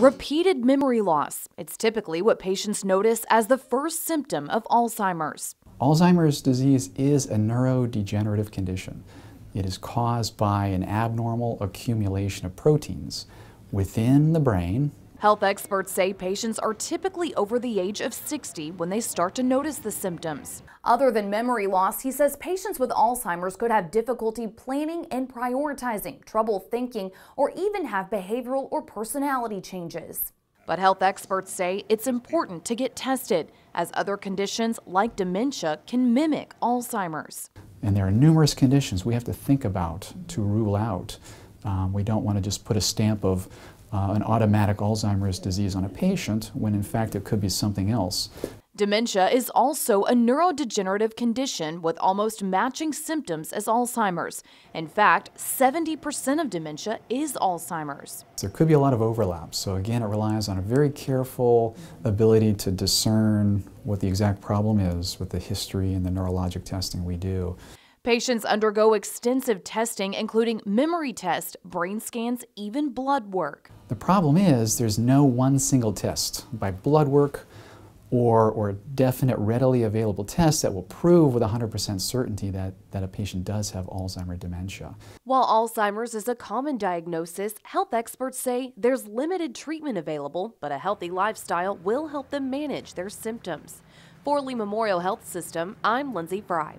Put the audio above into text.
Repeated memory loss. It's typically what patients notice as the first symptom of Alzheimer's. Alzheimer's disease is a neurodegenerative condition. It is caused by an abnormal accumulation of proteins within the brain. Health experts say patients are typically over the age of 60 when they start to notice the symptoms. Other than memory loss, he says patients with Alzheimer's could have difficulty planning and prioritizing, trouble thinking, or even have behavioral or personality changes. But health experts say it's important to get tested, as other conditions like dementia can mimic Alzheimer's. And there are numerous conditions we have to think about to rule out. Um, we don't want to just put a stamp of uh, an automatic Alzheimer's disease on a patient when in fact it could be something else. Dementia is also a neurodegenerative condition with almost matching symptoms as Alzheimer's. In fact, 70% of dementia is Alzheimer's. There could be a lot of overlap, so again, it relies on a very careful ability to discern what the exact problem is with the history and the neurologic testing we do. Patients undergo extensive testing, including memory tests, brain scans, even blood work. The problem is there's no one single test by blood work or, or definite readily available test that will prove with 100% certainty that, that a patient does have Alzheimer's dementia. While Alzheimer's is a common diagnosis, health experts say there's limited treatment available, but a healthy lifestyle will help them manage their symptoms. For Lee Memorial Health System, I'm Lindsay Fry.